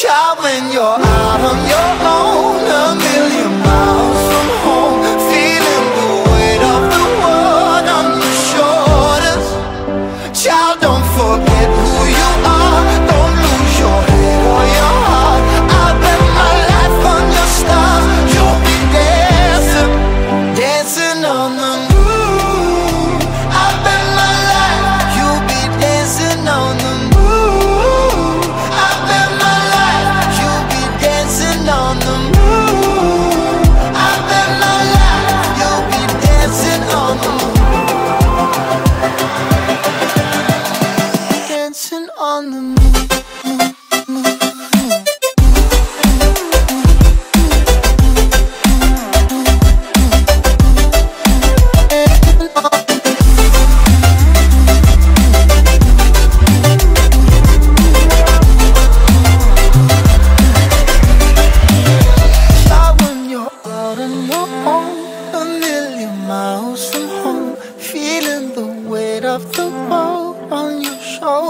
Child, when you're out on your own A million miles from home